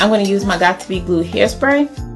I'm going to use my got to be Glue hairspray.